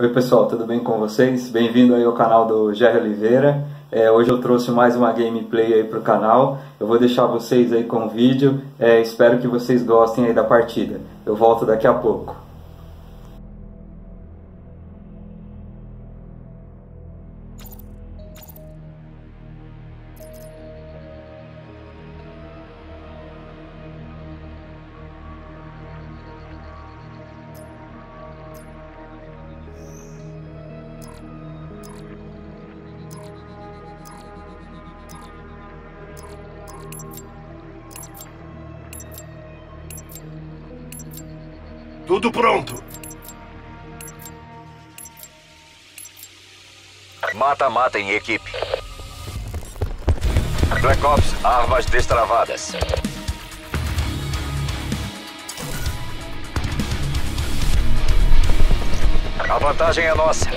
Oi pessoal, tudo bem com vocês? Bem-vindo aí ao canal do Jerry Oliveira. É, hoje eu trouxe mais uma gameplay aí pro canal. Eu vou deixar vocês aí com o vídeo. É, espero que vocês gostem aí da partida. Eu volto daqui a pouco. Tudo pronto. Mata-mata em equipe. Black Ops, armas destravadas. A vantagem é nossa.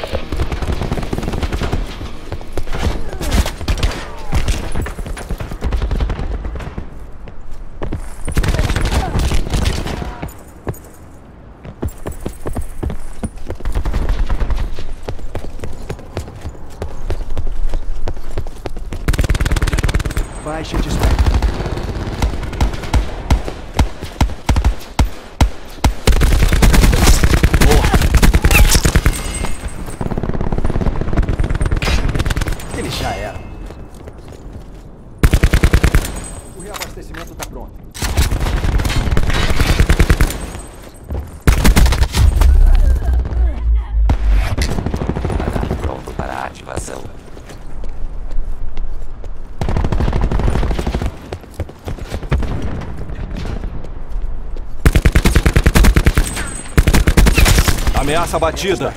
Baixa de espectro. Ele já era. O reabastecimento está pronto. Radar pronto para a ativação. Ameaça batida.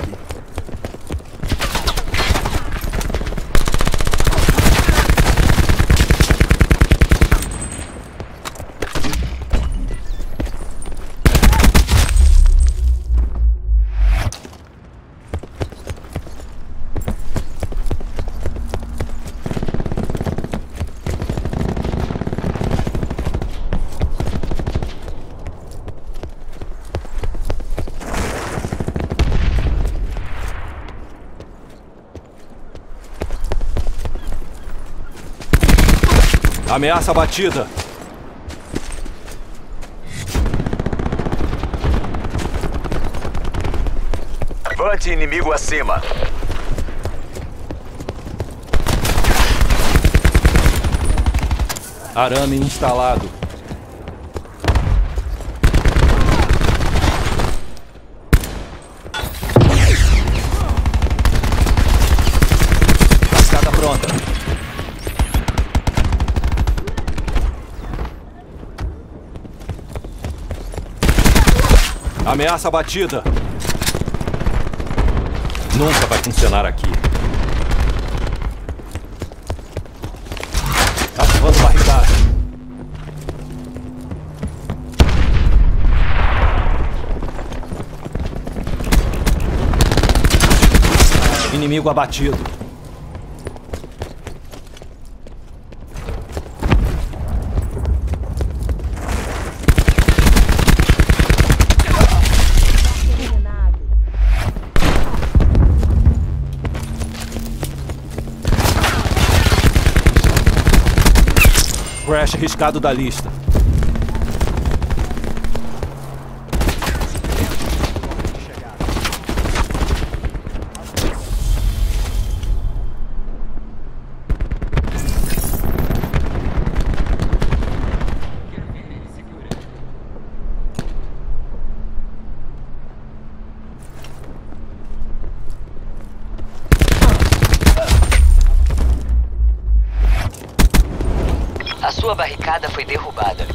Ameaça batida. Vante inimigo acima. Arame instalado. Ameaça batida. Nunca vai funcionar aqui. Ativando barricada. Inimigo abatido. Crash riscado da lista. Barricada foi derrubada.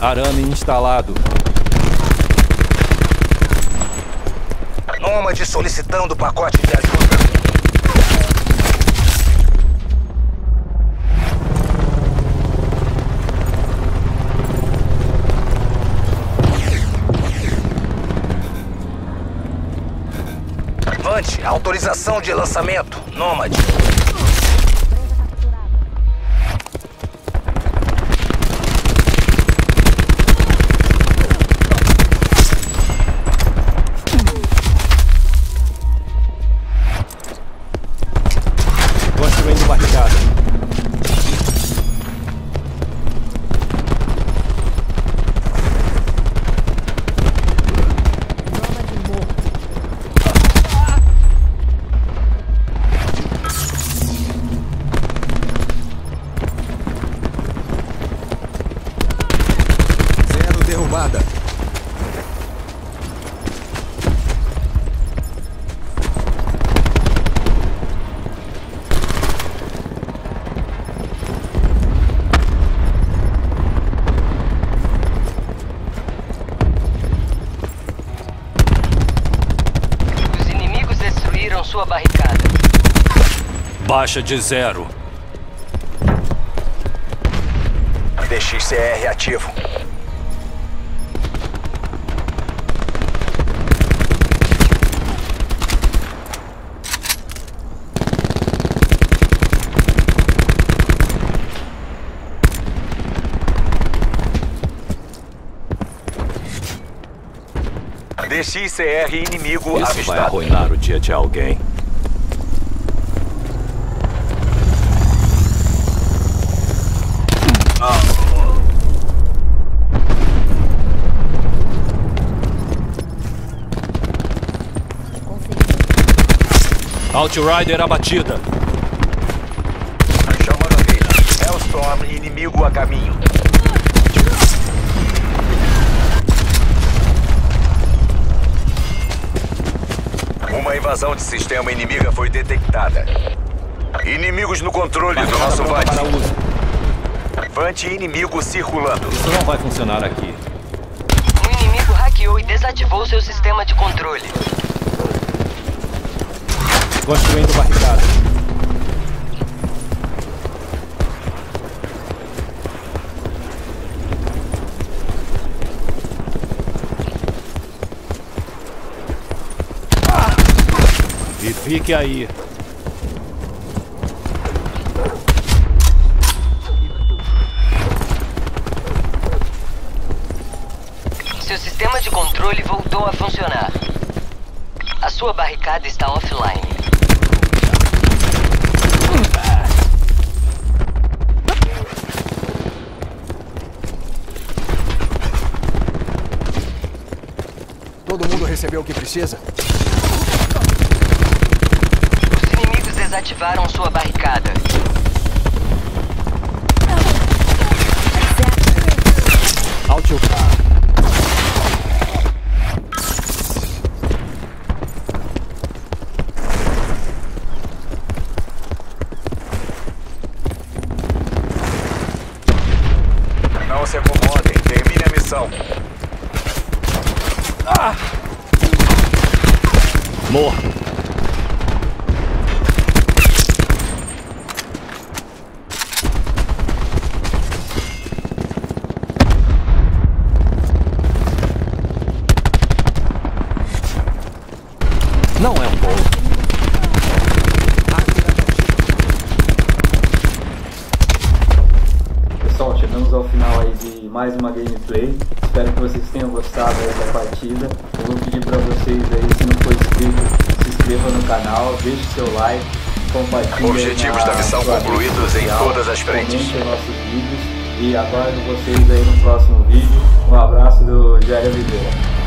Arame instalado. Nômade solicitando pacote de ajuda. Vante, autorização de lançamento. Nômade. Baixa de zero. DXCR ativo. DXCR inimigo Isso vai avistado. arruinar o dia de alguém. Outrider abatida. Chama no. Hellstorm inimigo a caminho. Uma invasão de sistema inimiga foi detectada. Inimigos no controle do nosso uso. Vante inimigo circulando. Isso não vai funcionar aqui. Um inimigo hackeou e desativou seu sistema de controle. Construindo barricada. E fique aí. Seu sistema de controle voltou a funcionar. A sua barricada está offline. Todo mundo recebeu o que precisa? Os inimigos desativaram sua barricada. Outro. Não se acomodem. Termine a missão. Morto. Não é um bom. Pessoal, chegamos ao final aí de mais uma gameplay. Espero que vocês tenham gostado da partida. Eu vou pedir para vocês aí, se não for inscrito, se inscreva no canal, deixe seu like, compartilhe. Objetivos da missão concluídos em todas as frentes. Nossos vídeos e aguardo vocês aí no próximo vídeo. Um abraço do Jair Oliveira.